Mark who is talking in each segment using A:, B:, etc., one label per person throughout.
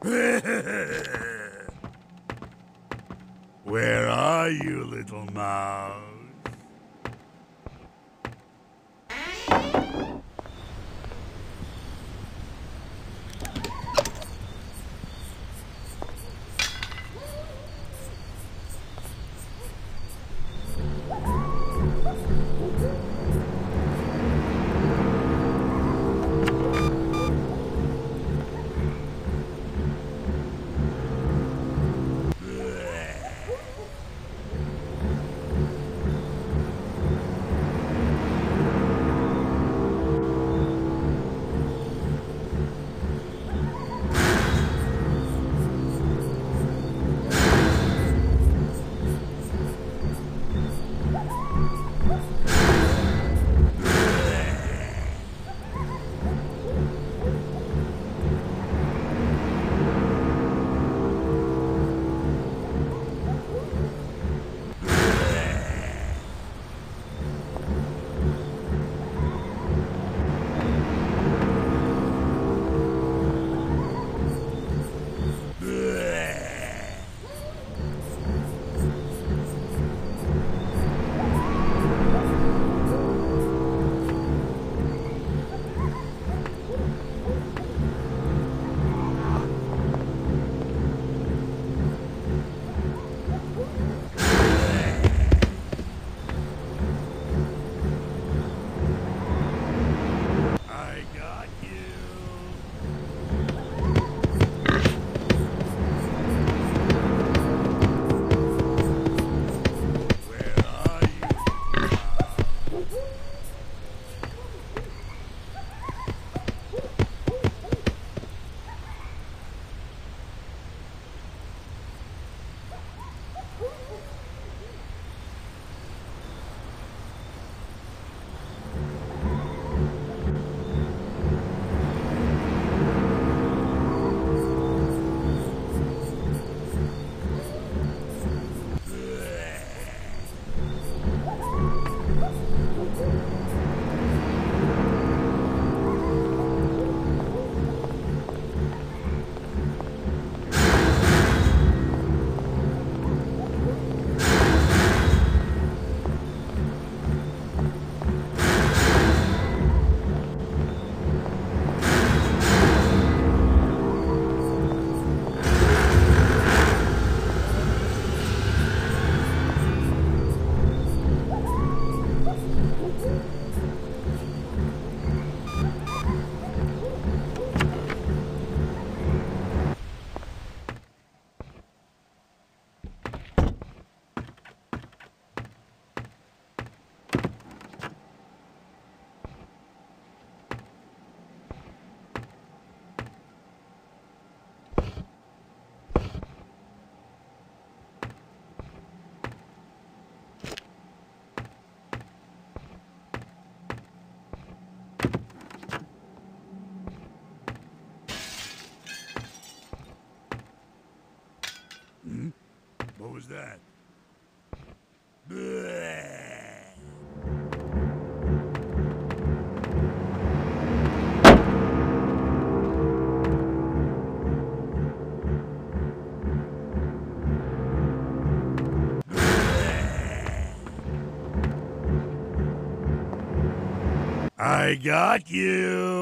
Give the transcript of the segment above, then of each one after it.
A: Where are you, little mouse? What was that? I got you.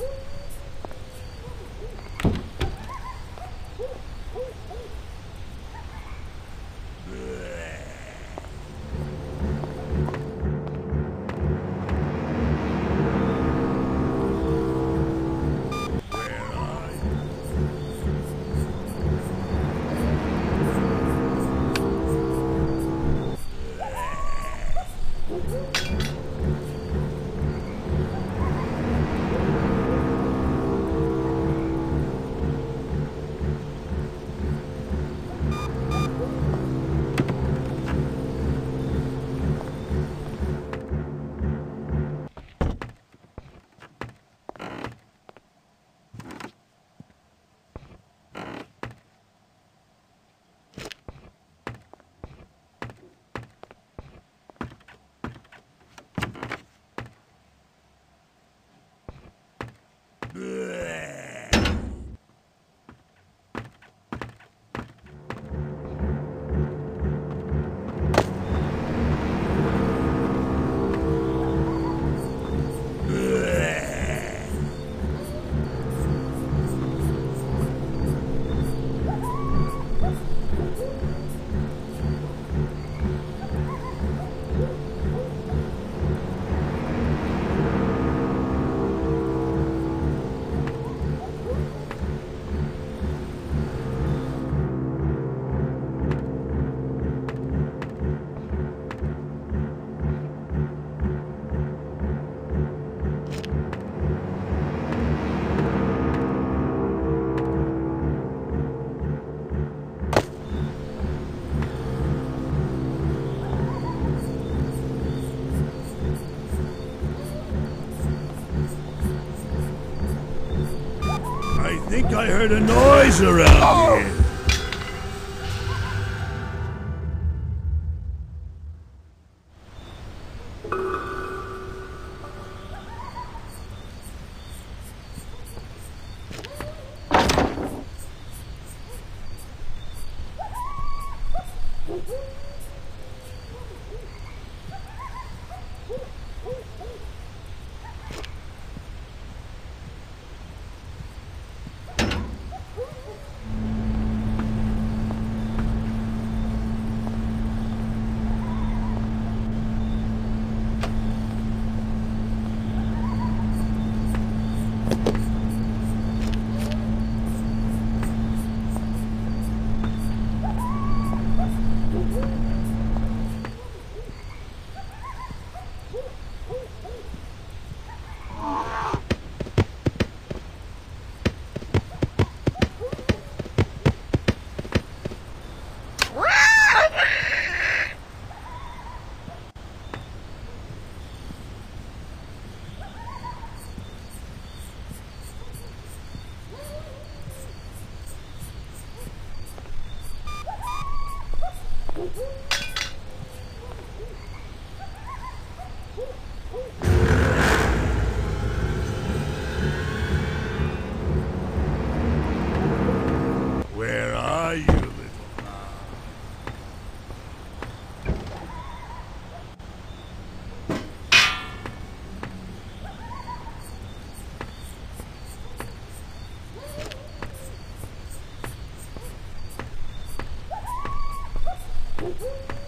A: Woo! Think I heard a noise around oh, here. Woo! Woo!